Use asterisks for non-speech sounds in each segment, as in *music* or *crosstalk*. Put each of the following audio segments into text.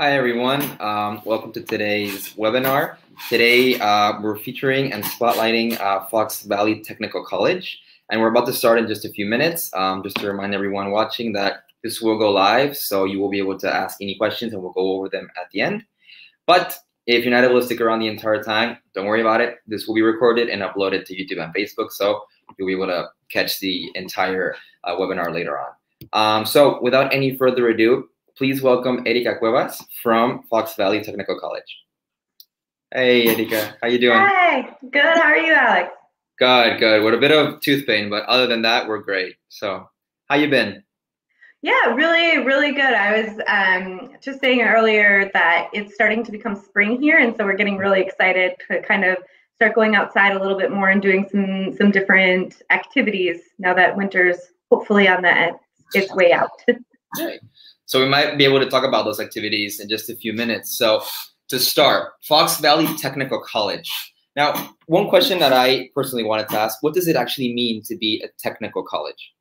Hi, everyone. Um, welcome to today's webinar. Today, uh, we're featuring and spotlighting uh, Fox Valley Technical College, and we're about to start in just a few minutes. Um, just to remind everyone watching that this will go live, so you will be able to ask any questions, and we'll go over them at the end. But if you're not able to stick around the entire time, don't worry about it. This will be recorded and uploaded to YouTube and Facebook, so you'll be able to catch the entire uh, webinar later on. Um, so without any further ado, please welcome Erika Cuevas from Fox Valley Technical College. Hey, Erika, how you doing? Hi, good. How are you, Alex? Good, good. With a bit of tooth pain, but other than that, we're great. So, how you been? Yeah, really, really good. I was um, just saying earlier that it's starting to become spring here, and so we're getting really excited to kind of start going outside a little bit more and doing some some different activities now that winter's hopefully on the its way out. *laughs* So we might be able to talk about those activities in just a few minutes. So to start, Fox Valley Technical College. Now, one question that I personally wanted to ask, what does it actually mean to be a technical college?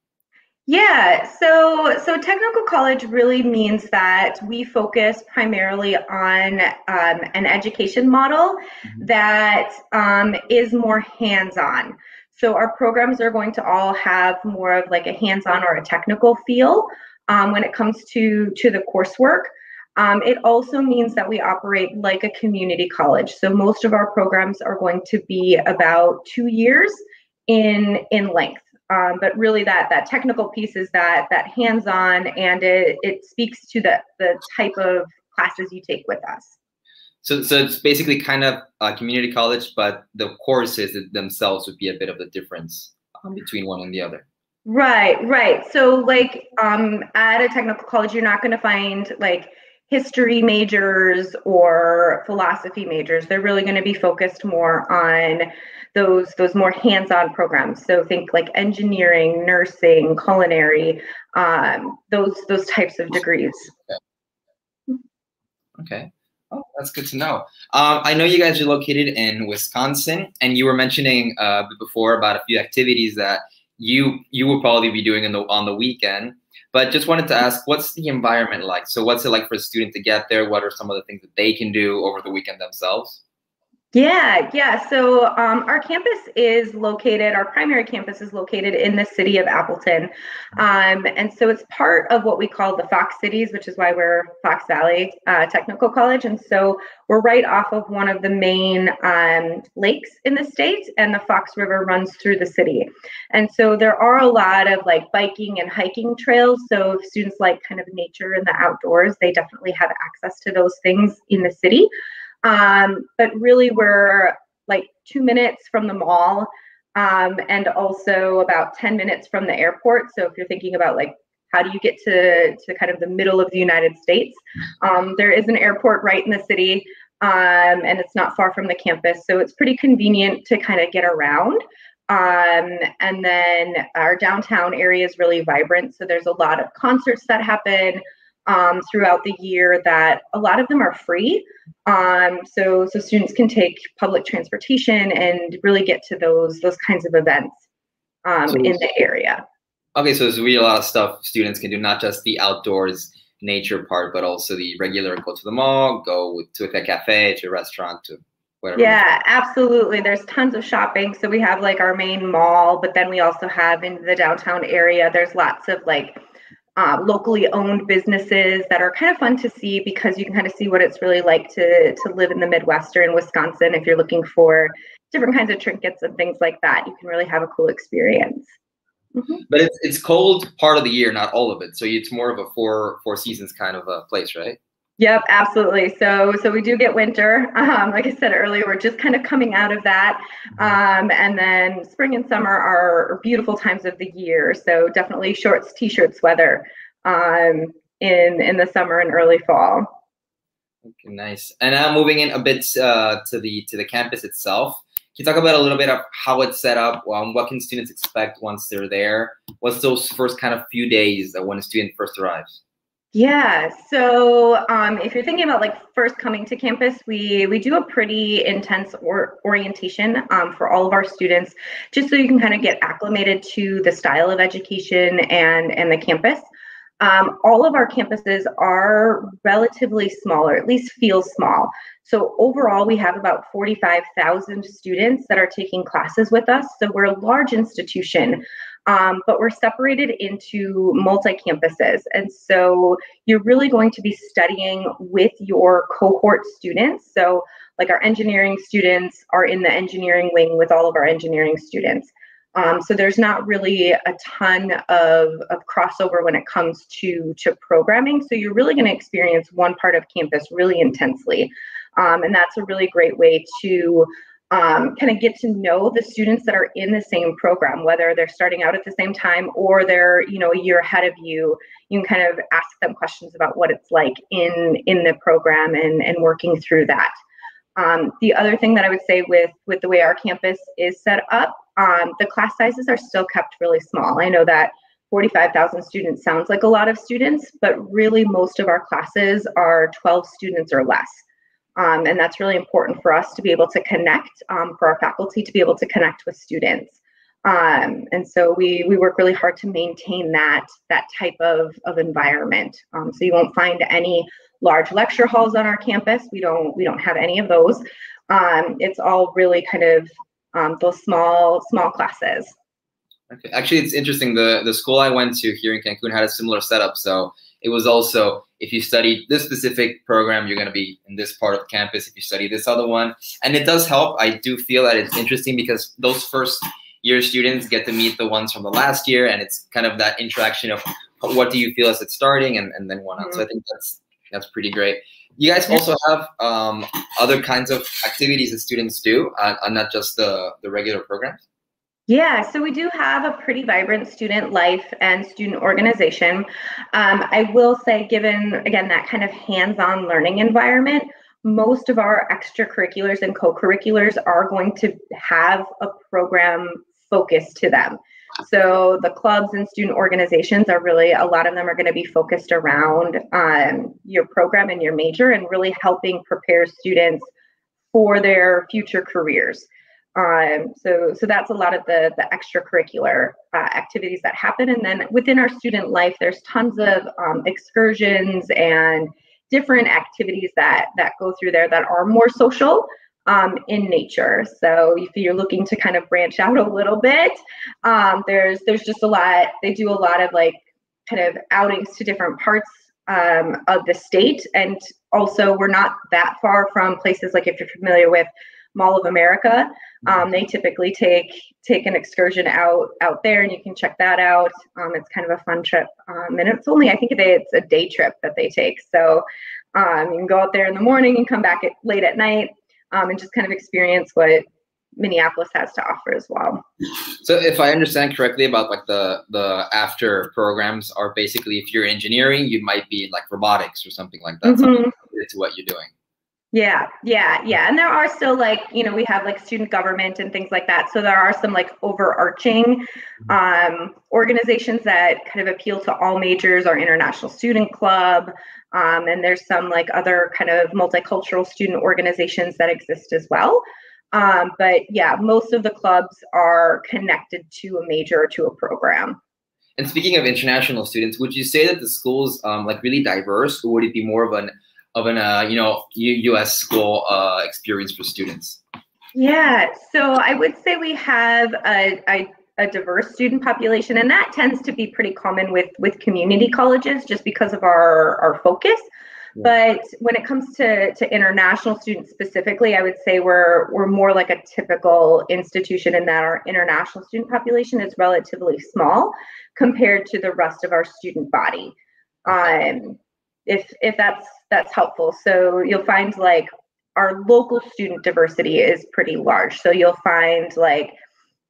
Yeah, so so technical college really means that we focus primarily on um, an education model mm-hmm. that um, is more hands-on. So our programs are going to all have more of like a hands-on or a technical feel um, when it comes to to the coursework. Um, it also means that we operate like a community college. So most of our programs are going to be about two years in in length. Um, but really that that technical piece is that that hands-on and it, it speaks to the the type of classes you take with us so so it's basically kind of a community college but the courses themselves would be a bit of a difference um, between one and the other right right so like um, at a technical college you're not going to find like history majors or philosophy majors they're really going to be focused more on those those more hands-on programs. So think like engineering, nursing, culinary, um, those those types of degrees. Okay. Oh, that's good to know. Um, I know you guys are located in Wisconsin, and you were mentioning uh, before about a few activities that you you will probably be doing in the on the weekend. But just wanted to ask, what's the environment like? So, what's it like for a student to get there? What are some of the things that they can do over the weekend themselves? Yeah, yeah. So um, our campus is located, our primary campus is located in the city of Appleton. Um, and so it's part of what we call the Fox Cities, which is why we're Fox Valley uh, Technical College. And so we're right off of one of the main um, lakes in the state, and the Fox River runs through the city. And so there are a lot of like biking and hiking trails. So if students like kind of nature and the outdoors, they definitely have access to those things in the city. Um, but really, we're like two minutes from the mall um, and also about 10 minutes from the airport. So if you're thinking about like how do you get to, to kind of the middle of the United States, um, there is an airport right in the city um, and it's not far from the campus. So it's pretty convenient to kind of get around. Um, and then our downtown area is really vibrant. So there's a lot of concerts that happen um, throughout the year that a lot of them are free. Um, so so students can take public transportation and really get to those those kinds of events um, so, in the area. Okay, so there's really a lot of stuff students can do, not just the outdoors nature part, but also the regular go to the mall, go to a cafe, to a restaurant, to whatever. Yeah, absolutely. There's tons of shopping. So we have like our main mall, but then we also have in the downtown area, there's lots of like uh, locally owned businesses that are kind of fun to see because you can kind of see what it's really like to to live in the Midwestern Wisconsin. If you're looking for different kinds of trinkets and things like that, you can really have a cool experience. Mm-hmm. But it's it's cold part of the year, not all of it. So it's more of a four four seasons kind of a place, right? Yep, absolutely. So, so we do get winter. *laughs* Um, like I said earlier, we're just kind of coming out of that, um, and then spring and summer are beautiful times of the year. So, definitely shorts, t-shirts weather um, in in the summer and early fall. Okay, nice. And now moving in a bit uh, to the to the campus itself. Can you talk about a little bit of how it's set up? Um, what can students expect once they're there? What's those first kind of few days that when a student first arrives? Yeah. So um, if you're thinking about like first coming to campus, we we do a pretty intense or, orientation um, for all of our students, just so you can kind of get acclimated to the style of education and and the campus. Um, all of our campuses are relatively small, or at least feel small. So overall, we have about 45,000 students that are taking classes with us. So we're a large institution, um, but we're separated into multi-campuses. And so you're really going to be studying with your cohort students. So like our engineering students are in the engineering wing with all of our engineering students. Um, so there's not really a ton of, of crossover when it comes to, to programming. So you're really going to experience one part of campus really intensely. Um, and that's a really great way to um, kind of get to know the students that are in the same program, whether they're starting out at the same time or they're, you know, a year ahead of you. You can kind of ask them questions about what it's like in in the program and and working through that. Um, the other thing that I would say with with the way our campus is set up, um, the class sizes are still kept really small. I know that 45,000 students sounds like a lot of students, but really most of our classes are 12 students or less. Um, and that's really important for us to be able to connect, um, for our faculty to be able to connect with students. Um, and so we, we work really hard to maintain that, that type of, of environment. Um, so you won't find any large lecture halls on our campus. We don't, we don't have any of those. Um, it's all really kind of um, those small, small classes. Okay. Actually, it's interesting. The, the school I went to here in Cancun had a similar setup. So it was also if you study this specific program, you're going to be in this part of campus. If you study this other one, and it does help. I do feel that it's interesting because those first year students get to meet the ones from the last year, and it's kind of that interaction of what do you feel as it's starting, and, and then whatnot. Mm-hmm. So I think that's that's pretty great. You guys also have um, other kinds of activities that students do, uh, and not just the the regular programs. Yeah, so we do have a pretty vibrant student life and student organization. Um, I will say, given again that kind of hands on learning environment, most of our extracurriculars and co curriculars are going to have a program focus to them. So the clubs and student organizations are really, a lot of them are going to be focused around um, your program and your major and really helping prepare students for their future careers. Um, so, so that's a lot of the, the extracurricular uh, activities that happen. And then within our student life, there's tons of um, excursions and different activities that, that go through there that are more social um, in nature. So if you're looking to kind of branch out a little bit, um, there's, there's just a lot, they do a lot of like kind of outings to different parts um, of the state. And also we're not that far from places like if you're familiar with Mall of America. Um, they typically take take an excursion out out there, and you can check that out. Um, it's kind of a fun trip, um, and it's only I think it's a day trip that they take. So um, you can go out there in the morning and come back at, late at night, um, and just kind of experience what Minneapolis has to offer as well. So if I understand correctly about like the the after programs are basically if you're engineering, you might be like robotics or something like that, mm-hmm. what you're doing. Yeah, yeah, yeah. And there are still like, you know, we have like student government and things like that. So there are some like overarching um, organizations that kind of appeal to all majors, our International Student Club. Um, and there's some like other kind of multicultural student organizations that exist as well. Um, but yeah, most of the clubs are connected to a major or to a program. And speaking of international students, would you say that the school's um, like really diverse, or would it be more of an of an uh, you know U.S. school uh, experience for students? Yeah, so I would say we have a, a, a, diverse student population, and that tends to be pretty common with with community colleges, just because of our our focus. Yeah. But when it comes to, to international students specifically, I would say we're we're more like a typical institution in that our international student population is relatively small compared to the rest of our student body. Um, if if that's that's helpful. So you'll find like our local student diversity is pretty large. So you'll find like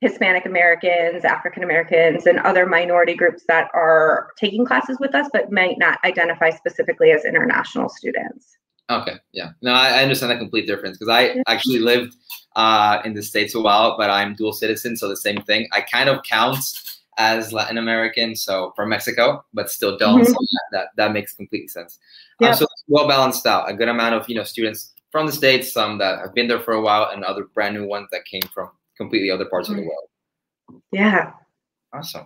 Hispanic Americans, African Americans, and other minority groups that are taking classes with us, but might not identify specifically as international students. Okay, yeah. No, I, understand that complete difference because I actually lived uh, in the States a while, but I'm dual citizen, so the same thing. I kind of count as Latin American, so from Mexico, but still don't. Mm-hmm. So that, that makes complete sense. Yeah. Um, so well balanced out. A good amount of you know students from the states, some that have been there for a while, and other brand new ones that came from completely other parts mm-hmm. of the mm-hmm. world. Yeah. Awesome.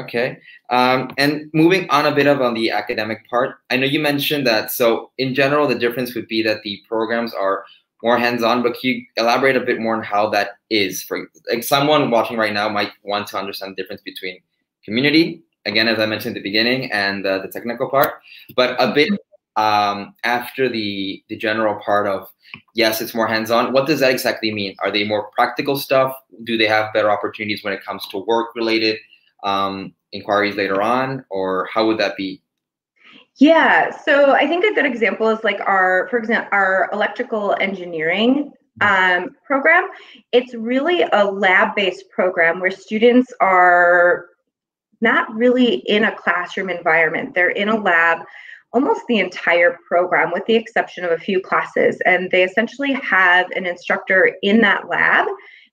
Okay. Um, and moving on a bit of on the academic part, I know you mentioned that. So in general, the difference would be that the programs are more hands-on. But can you elaborate a bit more on how that is? For like someone watching right now might want to understand the difference between community, again, as I mentioned at the beginning, and uh, the technical part. But a bit um, after the the general part of yes, it's more hands-on. What does that exactly mean? Are they more practical stuff? Do they have better opportunities when it comes to work-related? um, inquiries later on, or how would that be? Yeah, so I think a good example is like our, for example, our electrical engineering um, program. It's really a lab-based program where students are not really in a classroom environment. They're in a lab almost the entire program with the exception of a few classes and they essentially have an instructor in that lab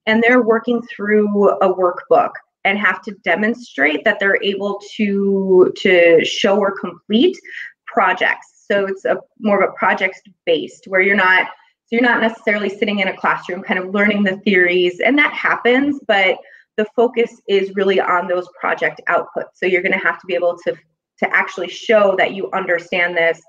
and they're working through a workbook and have to demonstrate that they're able to to show or complete projects. So it's a more of a project based where you're not so you're not necessarily sitting in a classroom kind of learning the theories and that happens, but the focus is really on those project outputs. So you're going to have to be able to to actually show that you understand this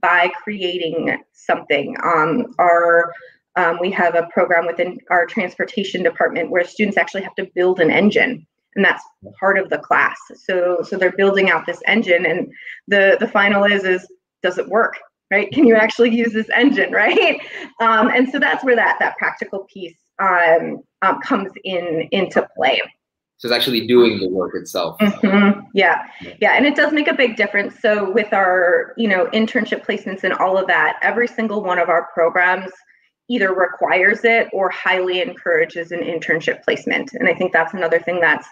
by creating something. Um, our um, we have a program within our transportation department where students actually have to build an engine and that's part of the class. So so they're building out this engine and the the final is is does it work right? Can you actually use this engine *laughs* right? Um, and so that's where that that practical piece um, um, comes in into play. So it's actually doing the work itself. Mm-hmm. yeah. Yeah. And it does make a big difference. So with our you know internship placements and all of that every single one of our programs either requires it or highly encourages an internship placement. And I think that's another thing that's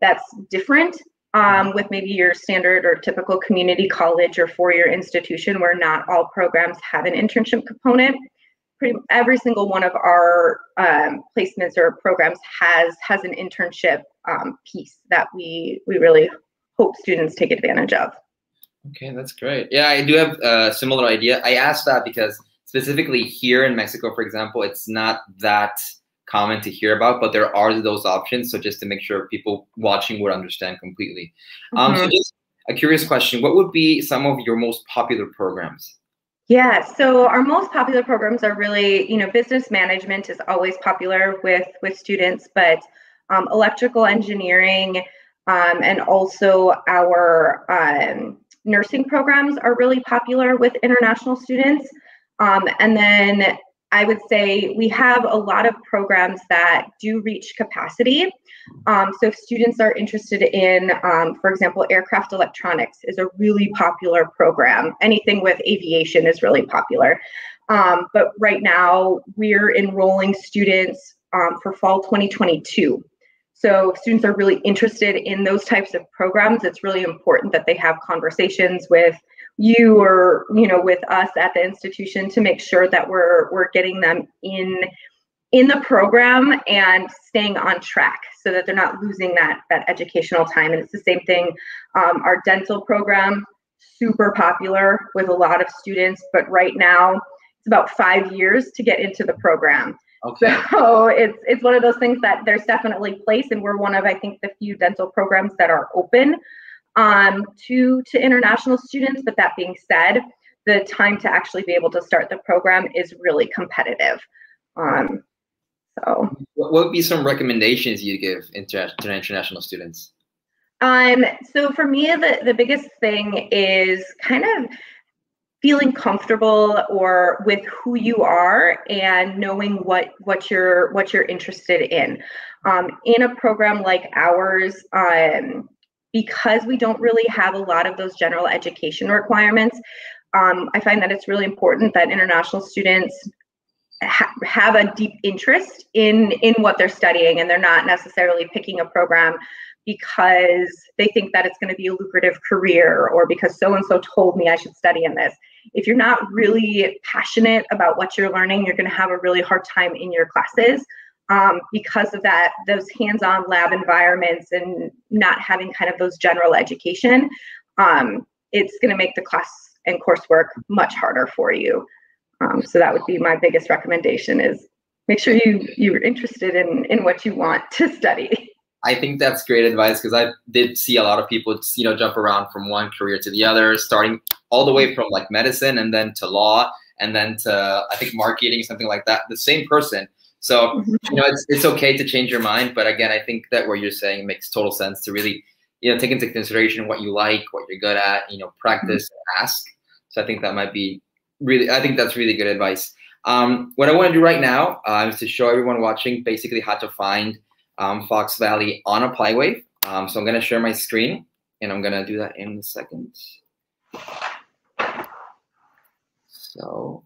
that's different um, with maybe your standard or typical community college or four-year institution where not all programs have an internship component. Pretty every single one of our um, placements or programs has has an internship um, piece that we we really hope students take advantage of. Okay, that's great. Yeah, I do have a similar idea. I asked that because specifically here in Mexico, for example, it's not that common to hear about, but there are those options. So just to make sure people watching would understand completely. Um, mm-hmm. So just a curious question: What would be some of your most popular programs? Yeah, so our most popular programs are really, you know, business management is always popular with with students, but um, electrical engineering um, and also our um, nursing programs are really popular with international students. Um, and then I would say we have a lot of programs that do reach capacity. Um, so if students are interested in, um, for example, aircraft electronics is a really popular program. Anything with aviation is really popular. Um, but right now we're enrolling students um, for fall 2022. So if students are really interested in those types of programs, it's really important that they have conversations with you or you know with us at the institution to make sure that we're we're getting them in in the program and staying on track so that they're not losing that that educational time and it's the same thing um, our dental program super popular with a lot of students but right now it's about five years to get into the program okay. *laughs* so it's it's one of those things that there's definitely place and we're one of i think the few dental programs that are open um, to to international students. But that being said, the time to actually be able to start the program is really competitive. Um, so, what would be some recommendations you give to international students? Um, so for me, the, the biggest thing is kind of feeling comfortable or with who you are and knowing what what you're what you're interested in. Um, in a program like ours, um, because we don't really have a lot of those general education requirements, um, I find that it's really important that international students ha- have a deep interest in in what they're studying, and they're not necessarily picking a program because they think that it's going to be a lucrative career or because so and so told me I should study in this. If you're not really passionate about what you're learning, you're going to have a really hard time in your classes um, because of that, those hands-on lab environments and not having kind of those general education, um, it's going to make the class and coursework much harder for you. Um, so that would be my biggest recommendation: is make sure you you're interested in in what you want to study. I think that's great advice because I did see a lot of people, you know, jump around from one career to the other, starting all the way from like medicine and then to law and then to I think marketing, something like that. The same person. So mm-hmm. you know, it's it's okay to change your mind, but again, I think that what you're saying makes total sense to really, you know, take into consideration what you like, what you're good at, you know, practice, mm-hmm. ask. So I think that might be really, I think that's really good advice. Um, what I want to do right now uh, is to show everyone watching basically how to find um, Fox Valley on ApplyWave. Um, so I'm going to share my screen, and I'm going to do that in a second. So,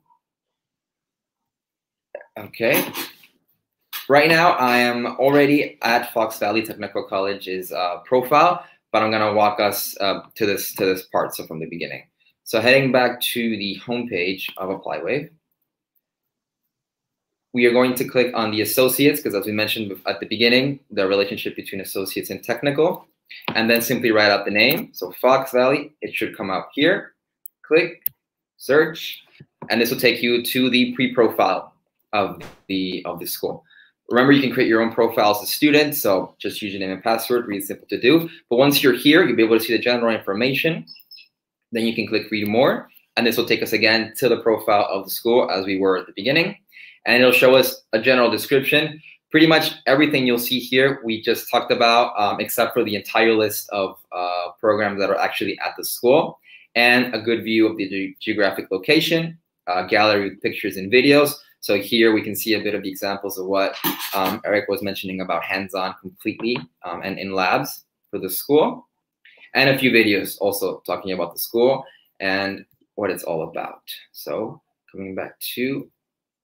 okay. Right now, I am already at Fox Valley Technical College's uh, profile, but I'm going to walk us uh, to this to this part, so from the beginning. So heading back to the homepage of ApplyWave we are going to click on the associates because as we mentioned at the beginning, the relationship between associates and technical, and then simply write out the name. So Fox Valley, it should come up here. Click, search, and this will take you to the pre-profile of the of the school. Remember, you can create your own profile as a student, so just username and password, really simple to do. But once you're here, you'll be able to see the general information. Then you can click read more, and this will take us again to the profile of the school as we were at the beginning and it'll show us a general description. Pretty much everything you'll see here, we just talked about, um, except for the entire list of uh, programs that are actually at the school, and a good view of the ge geographic location, uh, gallery with pictures and videos. So here we can see a bit of the examples of what um, Eric was mentioning about hands-on completely um, and in labs for the school, and a few videos also talking about the school and what it's all about. So coming back to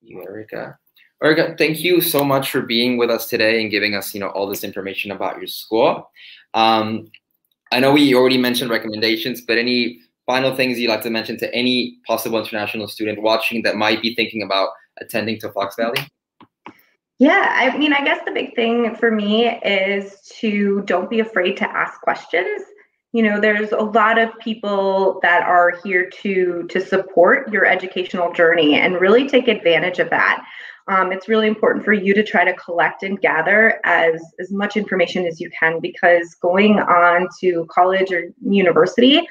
you, Erica. Erica, thank you so much for being with us today and giving us, you know, all this information about your school. Um, I know we already mentioned recommendations, but any final things you'd like to mention to any possible international student watching that might be thinking about attending to Fox Valley? Yeah, I mean, I guess the big thing for me is to don't be afraid to ask questions you know there's a lot of people that are here to to support your educational journey and really take advantage of that um, it's really important for you to try to collect and gather as as much information as you can because going on to college or university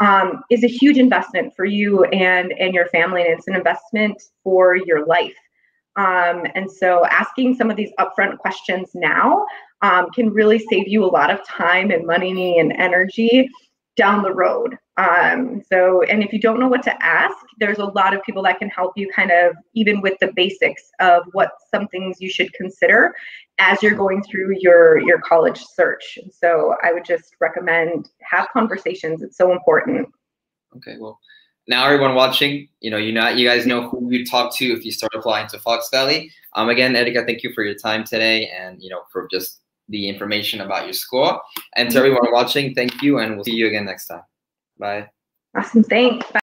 um, is a huge investment for you and and your family and it's an investment for your life. Um, and so asking some of these upfront questions now um, can really save you a lot of time and money and energy down the road. Um, so, and if you don't know what to ask, there's a lot of people that can help you kind of even with the basics of what some things you should consider as you're going through your your college search. So, I would just recommend have conversations. It's so important. Okay, well, now everyone watching, you know, you know, you guys know who you talk to if you start applying to Fox Valley. Um, again, Erica, thank you for your time today, and you know, for just the information about your score. And to everyone watching, thank you, and we'll see you again next time. Bye. Awesome. Thanks. Bye.